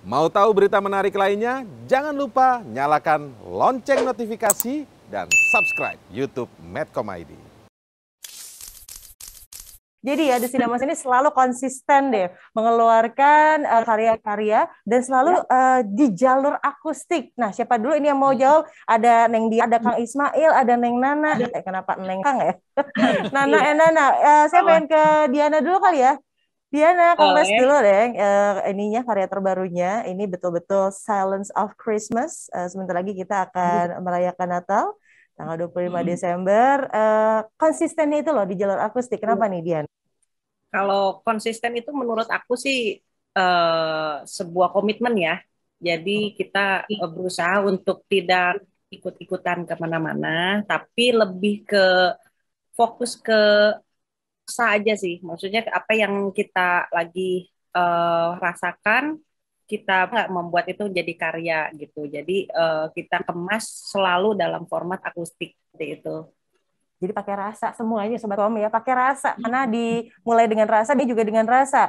Mau tahu berita menarik lainnya? Jangan lupa nyalakan lonceng notifikasi dan subscribe YouTube Medcom ID. Jadi ya, The Cinemas ini selalu konsisten deh mengeluarkan uh, karya-karya dan selalu uh, di jalur akustik. Nah, siapa dulu ini yang mau jawab? Ada Neng Dia, ada Kang Ismail, ada Neng Nana. Eh, kenapa Neng Kang ya? Nana, eh Nana. Uh, saya pengen ke Diana dulu kali ya. Diana, kongres dulu deh uh, ininya karya terbarunya. Ini betul-betul Silence of Christmas. Uh, sebentar lagi kita akan merayakan Natal tanggal 25 hmm. Desember. Uh, konsistennya itu loh di jalur akustik. Kenapa nih Dian? Kalau konsisten itu menurut aku sih uh, sebuah komitmen ya. Jadi kita berusaha untuk tidak ikut-ikutan ke mana-mana, tapi lebih ke fokus ke saja sih. Maksudnya apa yang kita lagi uh, rasakan, kita membuat itu jadi karya gitu. Jadi uh, kita kemas selalu dalam format akustik seperti itu. Jadi pakai rasa semuanya sobat Om ya, pakai rasa. Karena dimulai dengan rasa, dia juga dengan rasa.